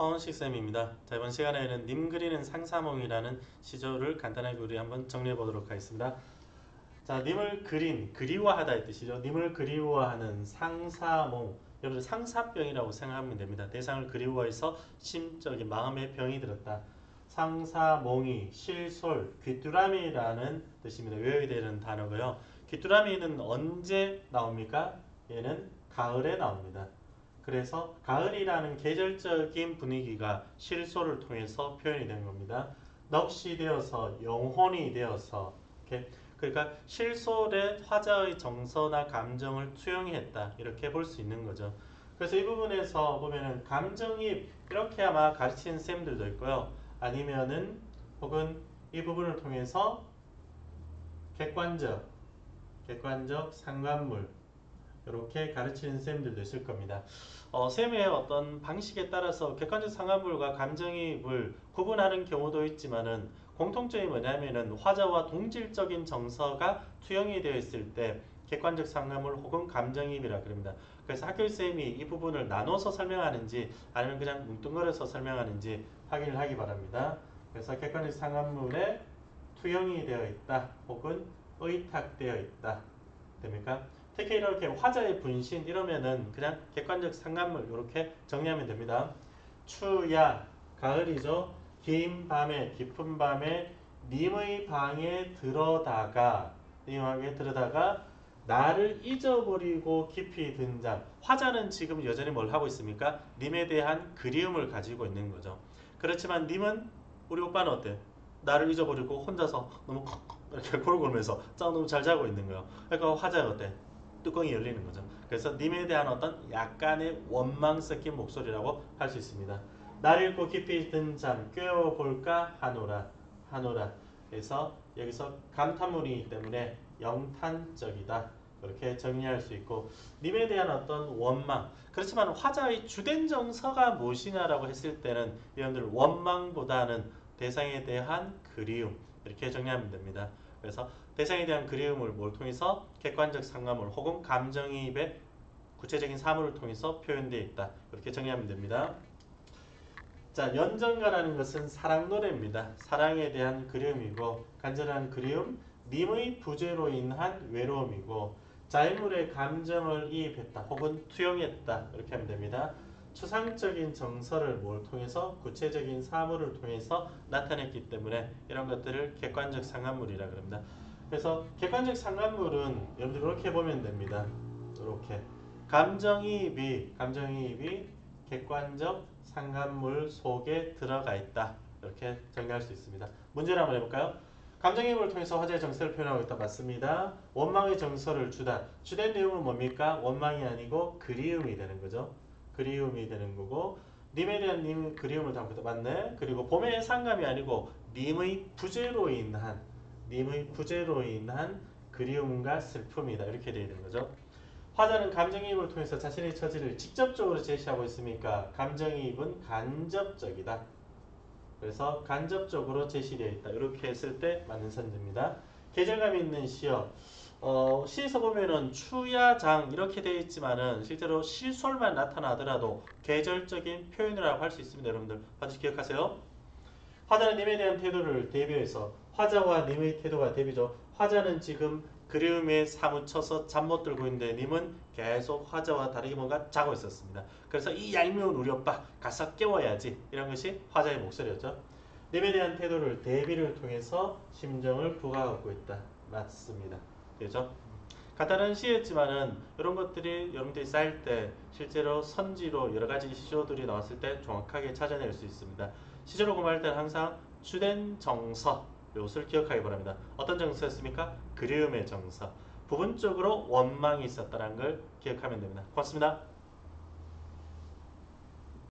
허원식 쌤입니다. 자, 이번 시간에는 님 그리는 상사몽이라는 시조를 간단하게 우리 한번 정리해 보도록 하겠습니다. 자, 님을 그린, 그리워하다 이 뜻이죠. 님을 그리워하는 상사몽. 여러분 상사병이라고 생각하면 됩니다. 대상을 그리워해서 심적인 마음의 병이 들었다. 상사몽이 실솔, 귀뚜라미라는 뜻입니다. 외워야 되는 단어고요. 귀뚜라미는 언제 나옵니까? 얘는 가을에 나옵니다. 그래서 가을이라는 계절적인 분위기가 실소를 통해서 표현이 된 겁니다. 넋이 되어서 영혼이 되어서 이렇게 그러니까 실솔에 화자의 정서나 감정을 투영했다 이렇게 볼 수 있는 거죠. 그래서 이 부분에서 보면은 감정입 이렇게 아마 가르치는 쌤들도 있고요. 아니면은 혹은 이 부분을 통해서 객관적 객관적 상관물 이렇게 가르치는 쌤들도 있을 겁니다. 어, 쌤의 어떤 방식에 따라서 객관적 상관물과 감정이입을 구분하는 경우도 있지만은 공통점이 뭐냐면은 화자와 동질적인 정서가 투영이 되어 있을 때 객관적 상관물 혹은 감정이입이라 그럽니다. 그래서 학교 쌤이 이 부분을 나눠서 설명하는지 아니면 그냥 뭉뚱그려서 설명하는지 확인을 하기 바랍니다. 그래서 객관적 상관물에 투영이 되어 있다 혹은 의탁되어 있다 됩니까? 특히 이렇게 화자의 분신 이러면은 그냥 객관적 상관물 이렇게 정리하면 됩니다. 추야 가을이죠. 긴 밤에 깊은 밤에 님의 방에 들어다가 님의 방에 들어다가 나를 잊어버리고 깊이 든 잠. 화자는 지금 여전히 뭘 하고 있습니까? 님에 대한 그리움을 가지고 있는 거죠. 그렇지만 님은 우리 오빠는 어때? 나를 잊어버리고 혼자서 너무 이렇게 골골면서 짱 너무 잘 자고 있는 거예요. 그러니까 화자가 어때? 뚜껑이 열리는 거죠. 그래서 님에 대한 어떤 약간의 원망 섞인 목소리라고 할 수 있습니다. 날 읽고 깊이 든잠 깨워볼까 하노라 하노라 그래서 여기서 감탄문이기 때문에 영탄적이다 그렇게 정리할 수 있고 님에 대한 어떤 원망 그렇지만 화자의 주된 정서가 무엇이냐라고 했을 때는 여러분들 원망보다는 대상에 대한 그리움 이렇게 정리하면 됩니다. 그래서 대상에 대한 그리움을 뭘 통해서 객관적 상관물 혹은 감정이입의 구체적인 사물을 통해서 표현되어 있다. 이렇게 정리하면 됩니다. 자, 연정가라는 것은 사랑 노래입니다. 사랑에 대한 그리움이고 간절한 그리움, 님의 부재로 인한 외로움이고 자인물의 감정을 이입했다 혹은 투영했다 이렇게 하면 됩니다. 추상적인 정서를 뭘 통해서 구체적인 사물을 통해서 나타냈기 때문에 이런 것들을 객관적 상관물이라 그럽니다. 그래서 객관적 상관물은 여러분들 이렇게 보면 됩니다. 이렇게 감정이입이 감정이입이 객관적 상관물 속에 들어가 있다. 이렇게 정리할 수 있습니다. 문제를 한번 해볼까요? 감정이입을 통해서 화제의 정서를 표현하고 있다. 맞습니다. 원망의 정서를 주다. 주된 내용은 뭡니까? 원망이 아니고 그리움이 되는 거죠. 그리움이 되는 거고 님에 대한 님 그리움을 담고. 맞네. 그리고 봄의 상감이 아니고 님의 부재로 인한 님의 부재로 인한 그리움과 슬픔이다. 이렇게 되어 있는 거죠. 화자는 감정이입을 통해서 자신의 처지를 직접적으로 제시하고 있으니까 감정이입은 간접적이다. 그래서 간접적으로 제시되어 있다. 이렇게 했을 때 맞는 선지입니다. 계절감 있는 시어. 어, 시에서 보면은 추야장 이렇게 되어 있지만은 실제로 실솔만 나타나더라도 계절적인 표현이라고 할 수 있습니다. 여러분들 반드시 기억하세요. 화자는 님에 대한 태도를 대비해서 화자와 님의 태도가 대비죠. 화자는 지금 그리움에 사무쳐서 잠 못 들고 있는데 님은 계속 화자와 다르게 뭔가 자고 있었습니다. 그래서 이 얄미운 우리 오빠 가서 깨워야지 이런 것이 화자의 목소리였죠. 님에 대한 태도를 대비를 통해서 심정을 부각하고 있다. 맞습니다. 되죠? 간단한 시였지만은 이런 것들이 여러분들이 쌓일 때 실제로 선지로 여러 가지 시조들이 나왔을 때 정확하게 찾아낼 수 있습니다. 시조로 공부할 때는 항상 주된 정서 이것을 기억하기 바랍니다. 어떤 정서였습니까? 그리움의 정서. 부분적으로 원망이 있었다는 걸 기억하면 됩니다. 고맙습니다.